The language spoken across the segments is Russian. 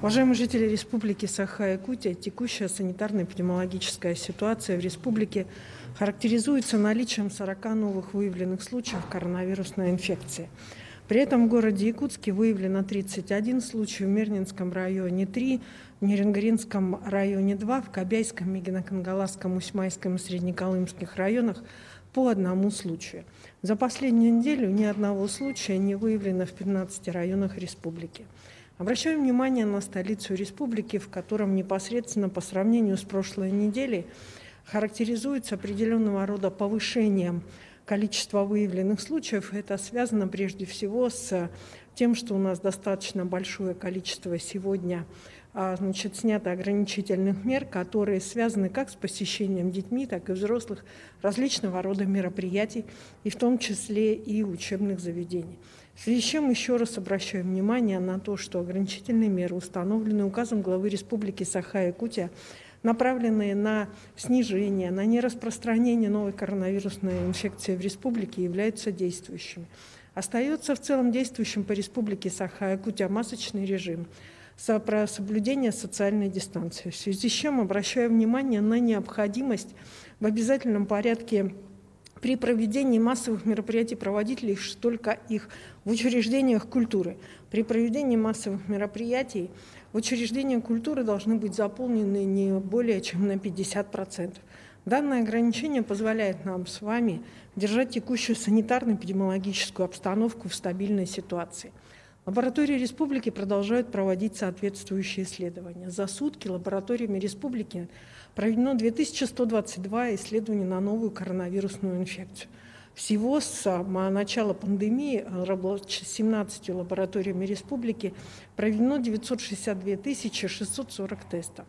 Уважаемые жители Республики Саха-Якутия, текущая санитарно-эпидемиологическая ситуация в республике характеризуется наличием 40 новых выявленных случаев коронавирусной инфекции. При этом в городе Якутске выявлено 31 случаев, в Мирнинском районе 3, в Неренгаринском районе 2, в Кобяйском, Мегино-Кангаласском, Усьмайском и Среднеколымских районах по одному случаю. За последнюю неделю ни одного случая не выявлено в 15 районах республики. Обращаю внимание на столицу республики, в котором непосредственно по сравнению с прошлой неделей характеризуется определенного рода повышением количества выявленных случаев. Это связано прежде всего с тем, что у нас достаточно большое количество сегодня значит, снято ограничительных мер, которые связаны как с посещением детьми, так и взрослых различного рода мероприятий, и в том числе и учебных заведений. В связи с чем еще раз обращаю внимание на то, что ограничительные меры, установленные указом главы Республики Саха-Якутия, направленные на снижение, на нераспространение новой коронавирусной инфекции в республике, являются действующими. Остается в целом действующим по республике Саха-Якутия масочный режим про соблюдение социальной дистанции. В связи с чем обращаю внимание на необходимость в обязательном порядке при проведении массовых мероприятий проводить лишь только их в учреждениях культуры. При проведении массовых мероприятий учреждения культуры должны быть заполнены не более чем на 50%. Данное ограничение позволяет нам с вами держать текущую санитарно-эпидемиологическую обстановку в стабильной ситуации. Лаборатории республики продолжают проводить соответствующие исследования. За сутки лабораториями республики проведено 2122 исследования на новую коронавирусную инфекцию. Всего с начала пандемии 17 э, лабораториями республики проведено 962 640 тестов.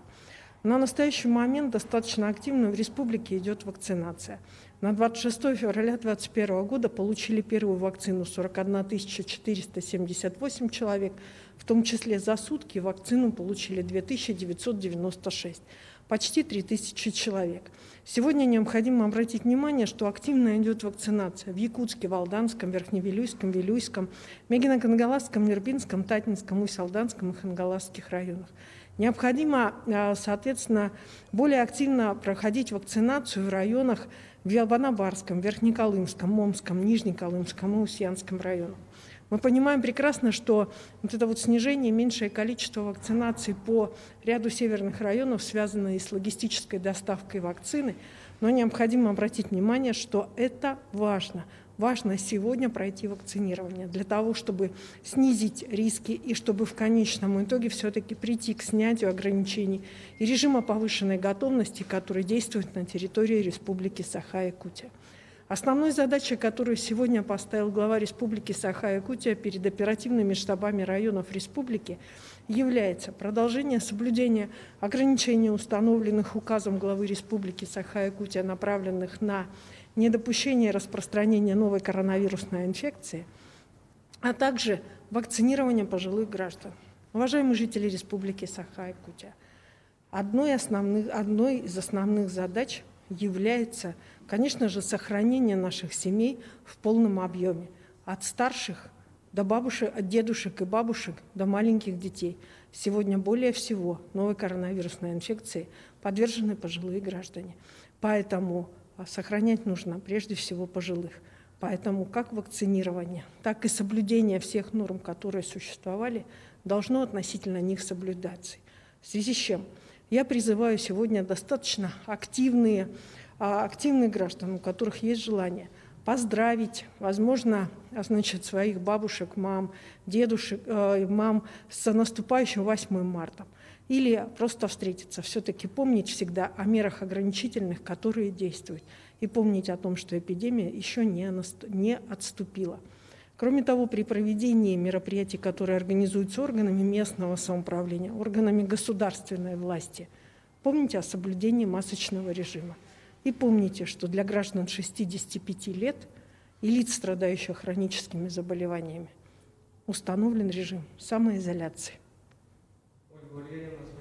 На настоящий момент достаточно активно в республике идет вакцинация. На 26 февраля 2021 года получили первую вакцину 41 478 человек, в том числе за сутки вакцину получили 2996 почти 3000 человек. Сегодня необходимо обратить внимание, что активно идет вакцинация в Якутске, Валданском, Верхневилюйском, Вилюйском, Мегино-Кангаласском, Нербинском, Татинском, Усть-Алданском и Хангаласских районах. Необходимо, а, соответственно, более активно проходить вакцинацию в районах в Ялбанабарском, Верхнеколымском, Момском, Нижнеколымском и Усьянском районах. Мы понимаем прекрасно, что вот это вот снижение, меньшее количество вакцинаций по ряду северных районов связано и с логистической доставкой вакцины, но необходимо обратить внимание, что это важно. Важно сегодня пройти вакцинирование для того, чтобы снизить риски и чтобы в конечном итоге все-таки прийти к снятию ограничений и режима повышенной готовности, который действует на территории Республики Саха-Якутия. Основной задачей, которую сегодня поставил глава Республики Саха-Якутия перед оперативными штабами районов республики, является продолжение соблюдения ограничений, установленных указом главы Республики Саха-Якутия, направленных на недопущение распространения новой коронавирусной инфекции, а также вакцинирование пожилых граждан. Уважаемые жители Республики Саха-Якутия, одной, одной из основных задач является – Конечно же, сохранение наших семей в полном объеме. От старших до бабушек, от дедушек и бабушек до маленьких детей. Сегодня более всего новой коронавирусной инфекции подвержены пожилые граждане. Поэтому а, сохранять нужно прежде всего пожилых. Поэтому как вакцинирование, так и соблюдение всех норм, которые существовали, должно относительно них соблюдаться. В связи с чем я призываю сегодня достаточно активные а, активных граждан, у которых есть желание поздравить, возможно, значит, своих бабушек, мам, дедушек, э, мам с наступающим 8 марта. Или просто встретиться. Все-таки помнить всегда о мерах ограничительных, которые действуют. И помнить о том, что эпидемия еще не отступила. Кроме того, при проведении мероприятий, которые организуются органами местного самоуправления, органами государственной власти, помните о соблюдении масочного режима. И помните, что для граждан 65 лет и лиц, страдающих хроническими заболеваниями, установлен режим самоизоляции. Ольга Валерьевна,